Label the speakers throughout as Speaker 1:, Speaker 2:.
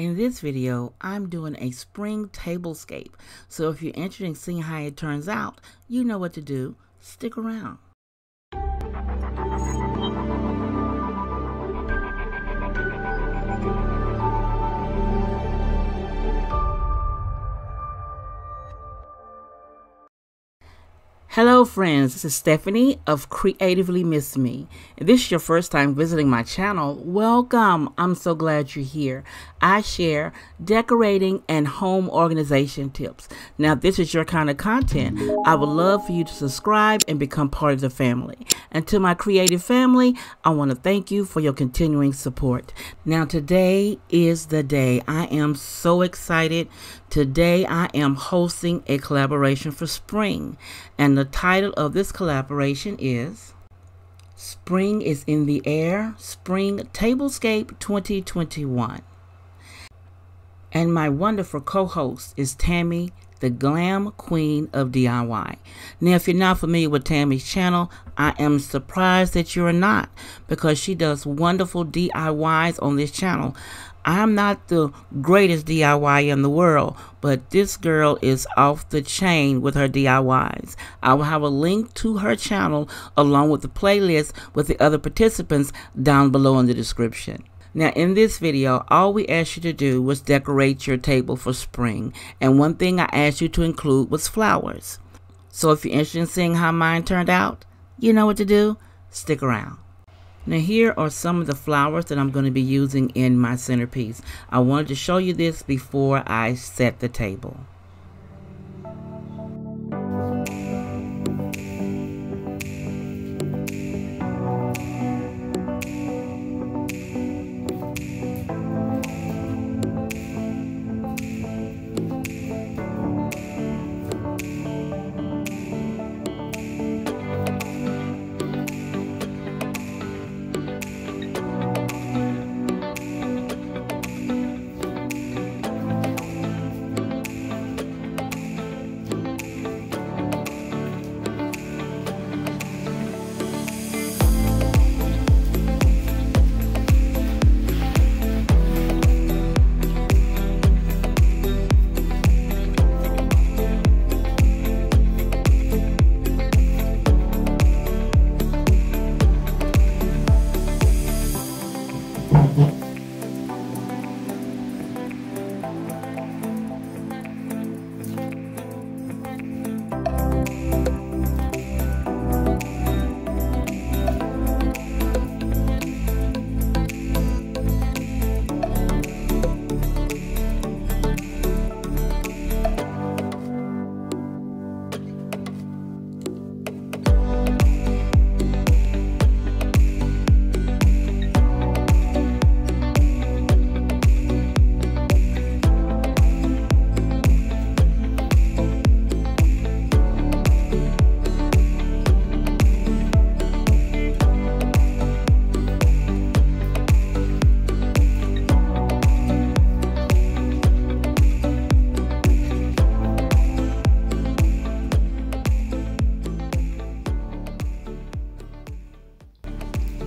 Speaker 1: In this video, I'm doing a spring tablescape. So if you're interested in seeing how it turns out, you know what to do. Stick around. Hello, friends. This is Stephanie of Creatively Miss Me. If this is your first time visiting my channel, welcome. I'm so glad you're here. I share decorating and home organization tips. Now, this is your kind of content, I would love for you to subscribe and become part of the family. And to my creative family, I want to thank you for your continuing support. Now, today is the day. I am so excited. Today, I am hosting a collaboration for spring. And the title of this collaboration is Spring is in the Air Spring Tablescape 2021. And my wonderful co host is Tammy, the glam queen of DIY. Now, if you're not familiar with Tammy's channel, I am surprised that you're not because she does wonderful DIYs on this channel. I'm not the greatest DIY in the world, but this girl is off the chain with her DIYs. I will have a link to her channel along with the playlist with the other participants down below in the description. Now in this video, all we asked you to do was decorate your table for spring. And one thing I asked you to include was flowers. So if you're interested in seeing how mine turned out, you know what to do. Stick around. Now here are some of the flowers that I'm going to be using in my centerpiece. I wanted to show you this before I set the table.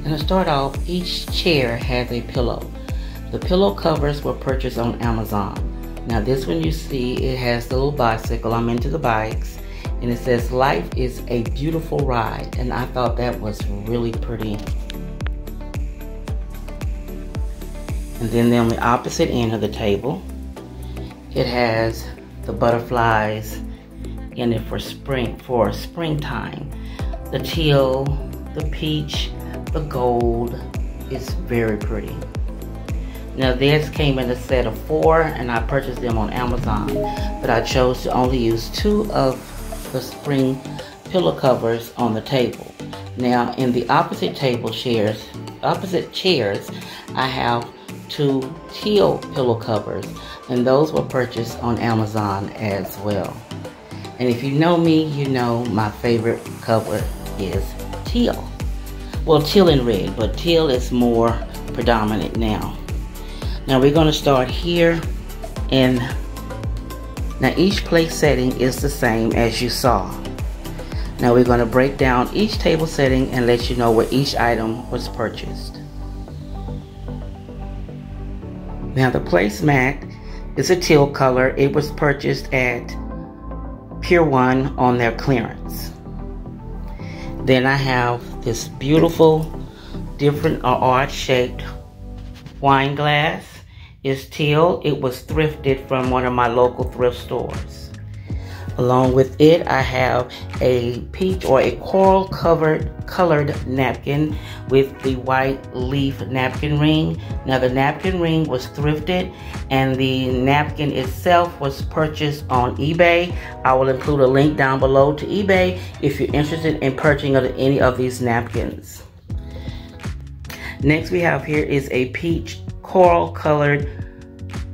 Speaker 1: And to start off, each chair has a pillow. The pillow covers were purchased on Amazon. Now this one you see, it has the little bicycle. I'm into the bikes. And it says, life is a beautiful ride. And I thought that was really pretty. And then on the opposite end of the table, it has the butterflies in it for spring, for springtime. The teal, the peach, the gold is very pretty. Now this came in a set of four and I purchased them on Amazon, but I chose to only use two of the spring pillow covers on the table. Now in the opposite table chairs, opposite chairs, I have two teal pillow covers and those were purchased on Amazon as well. And if you know me, you know my favorite cover is teal well teal and red but teal is more predominant now now we're going to start here and now each place setting is the same as you saw now we're going to break down each table setting and let you know where each item was purchased Now the placemat is a teal color. It was purchased at Pier 1 on their clearance. Then I have this beautiful, different or odd shaped wine glass. It's teal. It was thrifted from one of my local thrift stores. Along with it, I have a peach or a coral covered colored napkin with the white leaf napkin ring. Now the napkin ring was thrifted and the napkin itself was purchased on eBay. I will include a link down below to eBay if you're interested in purchasing any of these napkins. Next we have here is a peach coral colored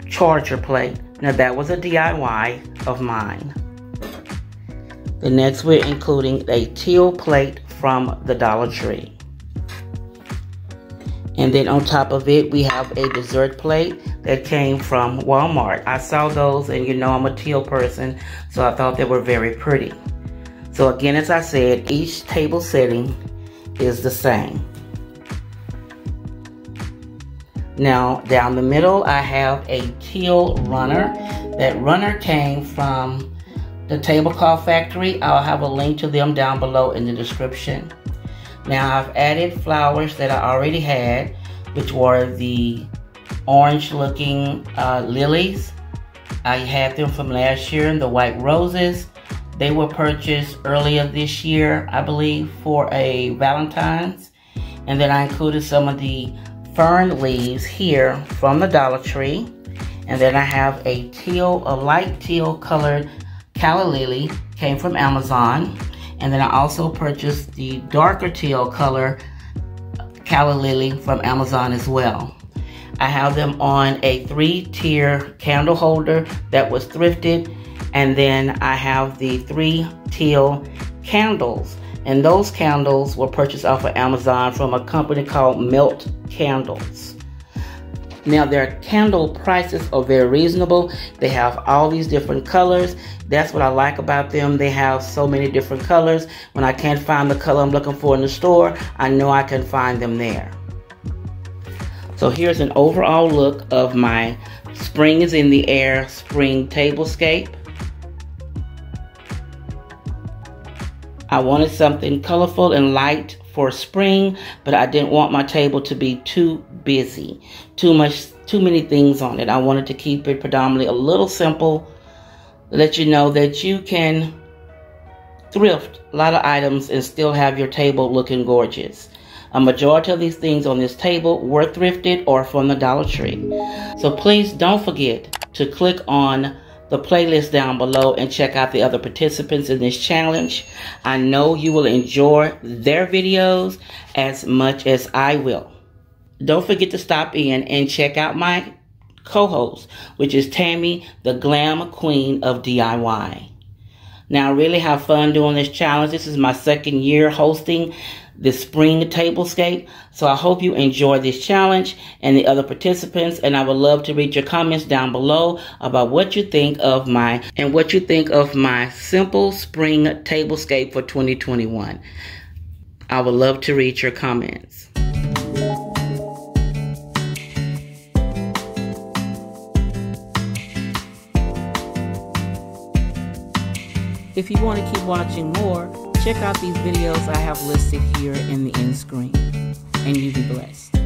Speaker 1: charger plate. Now that was a DIY of mine. The next we're including a teal plate from the Dollar Tree. And then on top of it, we have a dessert plate that came from Walmart. I saw those and you know I'm a teal person, so I thought they were very pretty. So again, as I said, each table setting is the same. Now, down the middle, I have a teal runner. That runner came from the Tablecloth Factory. I'll have a link to them down below in the description. Now I've added flowers that I already had, which were the orange looking uh, lilies. I had them from last year, and the white roses. They were purchased earlier this year, I believe, for a Valentine's. And then I included some of the fern leaves here from the Dollar Tree. And then I have a teal, a light teal colored Calla Lily came from Amazon. And then I also purchased the darker teal color Calla Lily from Amazon as well. I have them on a three tier candle holder that was thrifted. And then I have the three teal candles. And those candles were purchased off of Amazon from a company called Melt Candles. Now their candle prices are very reasonable. They have all these different colors. That's what I like about them. They have so many different colors. When I can't find the color I'm looking for in the store, I know I can find them there. So here's an overall look of my Spring is in the Air Spring Tablescape. I wanted something colorful and light for spring, but I didn't want my table to be too busy, too much, too many things on it. I wanted to keep it predominantly a little simple, let you know that you can thrift a lot of items and still have your table looking gorgeous. A majority of these things on this table were thrifted or from the Dollar Tree. So please don't forget to click on the playlist down below and check out the other participants in this challenge. I know you will enjoy their videos as much as I will. Don't forget to stop in and check out my co-host, which is Tammy, the glam queen of DIY. Now, I really have fun doing this challenge. This is my second year hosting the spring tablescape. So I hope you enjoy this challenge and the other participants. And I would love to read your comments down below about what you think of my and what you think of my simple spring tablescape for 2021. I would love to read your comments. If you want to keep watching more, check out these videos I have listed here in the end screen. And you be blessed.